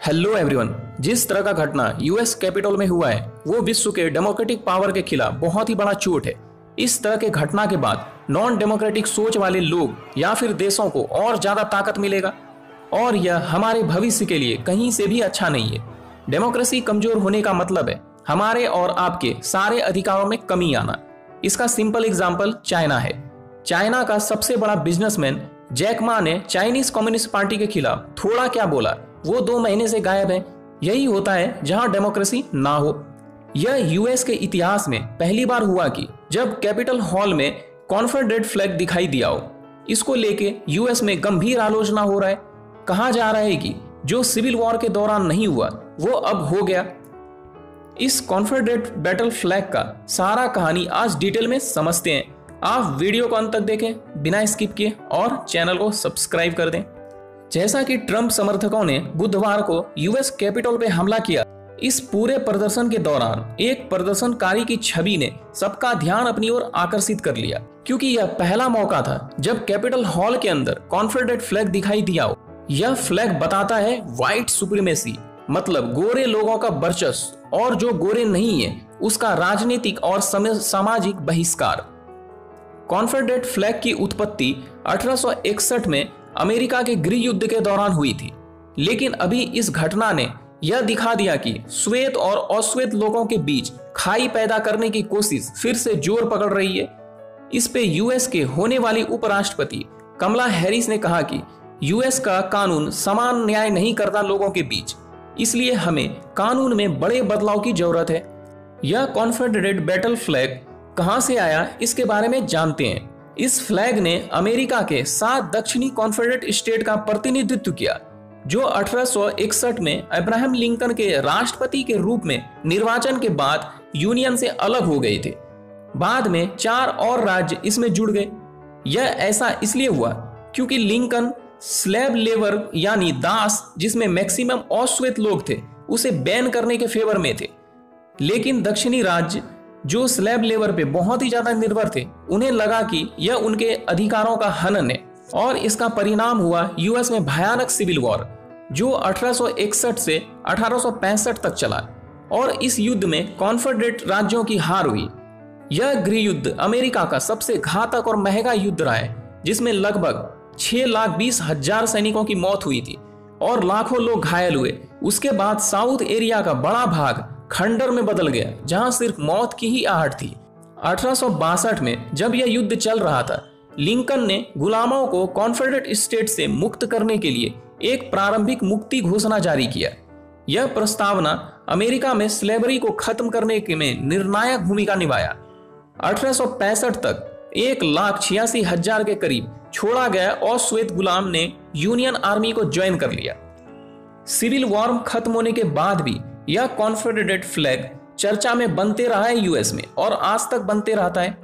Hello everyone जिस तरह का घटना यूएस कैपिटल में हुआ है, वो विश्व के डेमोक्रेटिक पावर के खिलाफ बहुत ही बड़ा चोट है। इस तरह के घटना के बाद नॉन डेमोक्रेटिक सोच वाले लोग या फिर देशों को और ज़्यादा ताकत मिलेगा? और यह हमारे भविष्य के लिए कहीं से भी अच्छा नहीं है। डेमोक्रेसी कमज़ोर होने का मतलब है हमारे और आपके सारे अधिकारों में कमी आना। इसका सिंपल एग्ज़ाम्पल चाइना है। चाइना का सबसे बड़ा बिजनेसमैन जैक मा ने चाइनीज़ कम्युनिस्ट पार्टी के खिलाफ थोड़ा क्या बोला? वो दो महीने से गायब है। यही होता है जहाँ डेमोक्रेसी ना हो। यह यूएस के इतिहास में पहली बार हुआ कि जब कैपिटल हॉल में कॉन्फेडरेट फ्लैग दिखाई दिया हो, इसको लेके यूएस में गंभीर आलोचना हो रहा है। कहा जा रहा है कि जो सिविल वॉर के दौरान नहीं हुआ, वो अब हो गया। इस कॉन्फेडरेट बैटल फ्लैग का सारा कहानी आज डिटेल में समझते हैं। आप वीडियो को अंत तक देखें, बिना स्किप किए, और चैनल को सब्सक्राइब कर दें। जैसा कि ट्रंप समर्थकों ने बुधवार को यूएस कैपिटल पे हमला किया, इस पूरे प्रदर्शन के दौरान एक प्रदर्शनकारी की छवि ने सबका ध्यान अपनी ओर आकर्षित कर लिया, क्योंकि यह पहला मौका था जब कैपिटल हॉल के अंदर कॉन्फेडरेट फ्लैग दिखाई दिया हो। यह फ्लैग बताता है व्हाइट सुप्रीमेसी मतलब गोरे लोगों का वर्चस्व, और जो गोरे नहीं है, उसका राजनीतिक और सामाजिक बहिष्कार। कॉन्फेडरेट फ्लैग की उत्पत्ति 1861 में अमेरिका के गृह युद्ध के दौरान हुई थी। लेकिन अभी इस घटना ने यह दिखा दिया कि श्वेत और अश्वेत लोगों के बीच खाई पैदा करने की कोशिश फिर से ज़ोर पकड़ रही है। इस पे यूएस के होने वाली उपराष्ट्रपति कमला हैरिस ने कहा कि यूएस का कानून समान न्याय नहीं करता लोगों के बीच, इसलिए हमें कानून में बड़े बदलाव की ज़रूरत है। यह कॉन्फेडरेट बैटल फ्लैग कहाँ से आया, इसके बारे में जानते हैं। इस फ्लैग ने अमेरिका के सात दक्षिणी कॉन्फेडरेट स्टेट का प्रतिनिधित्व किया, जो 1861 में अब्राहम लिंकन के राष्ट्रपति के रूप में निर्वाचन के बाद यूनियन से अलग हो गए थे। बाद में चार और राज्य इसमें जुड़ गए। यह ऐसा इसलिए हुआ क्योंकि लिंकन स्लैब लेबर यानी दास, जिसमें मैक्सिमम अश्वेत लोग थे, उसे बैन करने के फेवर में थे। लेकिन दक्षिणी राज्य जो स्लैब लेबर पे बहुत ही ज़्यादा निर्भर थे, उन्हें लगा कि यह उनके अधिकारों का हनन है और इसका परिणाम हुआ यूएस में भयानक सिविल वॉर जो 1861 से 1865 तक चला और इस युद्ध में कॉन्फेडरेट राज्यों की हार हुई। यह गृह युद्ध अमेरिका का सबसे घातक और महँगा युद्ध रहा है, जिसमें लगभग छह लाख बीस हज़ार सैनिकों की मौत हुई थी और लाखों लोग घायल हुए। उसके बाद साउथ एरिया का बड़ा भाग खंडर में बदल गया, जहाँ सिर्फ़ मौत की ही आहट थी। अठारह में, जब यह युद्ध चल रहा था, लिंकन ने गुलामों को कॉन्फेडरेट स्टेट से मुक्त करने के लिए एक प्रारंभिक मुक्ति घोषणा जारी किया। यह प्रस्तावना अमेरिका में स्लेबरी को खत्म करने के में निर्णायक भूमिका निभाया। अठारह सौ पैंसठ तक एक लाख छियासी हज़ार के करीब छोड़ा गया अश्वेत गुलाम ने यूनियन आर्मी को ज्वाइन कर लिया। सिविल वॉर खत्म होने के बाद भी यह कॉन्फेडरेट फ्लैग चर्चा में बनते रहा है यूएस में और आज तक बनते रहता है।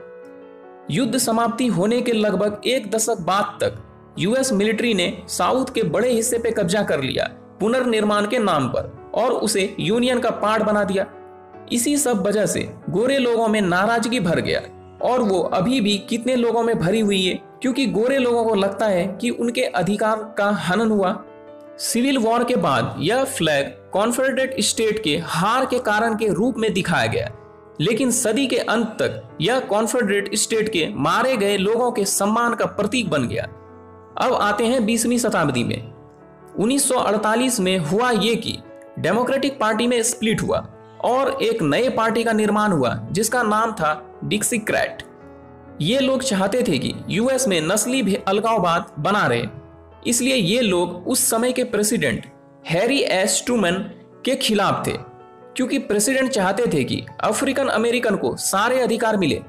युद्ध समाप्ति होने के लगभग एक दशक बाद तक यूएस मिलिट्री ने साउथ के बड़े हिस्से पे कब्जा कर लिया, पुनर्निर्माण के नाम पर, और उसे यूनियन का पार्ट बना दिया। इसी सब वजह से गोरे लोगों में नाराज़गी भर गया और वो अभी भी कितने लोगों में भरी हुई है, क्योंकि गोरे लोगों को लगता है कि उनके अधिकार का हनन हुआ। सिविल वॉर के बाद यह फ्लैग कॉन्फेडरेट स्टेट के हार के कारण के रूप में दिखाया गया। लेकिन सदी के अंत तक यह कॉन्फेडरेट स्टेट के मारे गए लोगों के सम्मान का प्रतीक बन गया। अब आते हैं बीसवीं शताब्दी में। 1948 में हुआ ये कि डेमोक्रेटिक पार्टी में स्प्लिट हुआ और एक नए पार्टी का निर्माण हुआ, जिसका नाम था डिक्सिक्रैट। ये लोग चाहते थे कि यूएस में नस्ली अलगाववाद बना रहे। इसलिए ये लोग उस समय के प्रेसिडेंट हैरी एस. ट्रूमन के खिलाफ थे, क्योंकि प्रेसिडेंट चाहते थे कि अफ्रीकन अमेरिकन को सारे अधिकार मिले।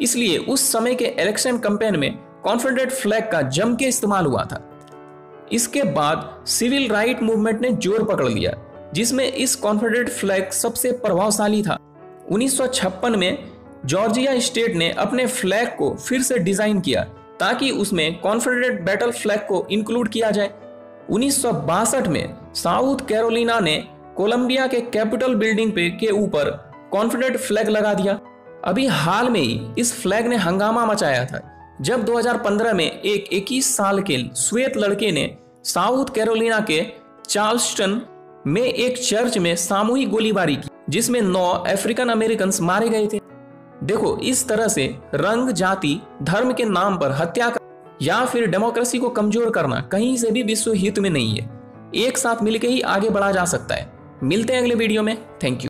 इसलिए उस समय के इलेक्शन कैंपेन में कॉन्फेडरेट फ्लैग का जम के इस्तेमाल हुआ था। इसके बाद सिविल राइट मूवमेंट ने ज़ोर पकड़ लिया, जिसमें इस कॉन्फेडरेट फ्लैग सबसे प्रभावशाली था। 1956 में जॉर्जिया स्टेट ने अपने फ्लैग को फिर से डिज़ाइन किया, ताकि उसमें कॉन्फेडरेट बैटल फ्लैग को इंक्लूड किया जाए। उन्नीस सौ बासठ में साउथ कैरोलिना ने कोलंबिया के कैपिटल बिल्डिंग पे के ऊपर कॉन्फिडेंट फ्लैग लगा दिया। अभी हाल में ही इस फ्लैग ने हंगामा मचाया था, जब 2015 में एक 21 साल के श्वेत लड़के ने साउथ कैरोलिना के चार्ल्सटन में एक चर्च में सामूहिक गोलीबारी की, जिसमें नौ अफ्रीकन अमेरिकन मारे गए थे। देखो, इस तरह से रंग, जाति, धर्म के नाम पर हत्या कर या फिर डेमोक्रेसी को कमज़ोर करना कहीं से भी विश्व हित में नहीं है। एक साथ मिलकर ही आगे बढ़ा जा सकता है। मिलते हैं अगले वीडियो में। Thank you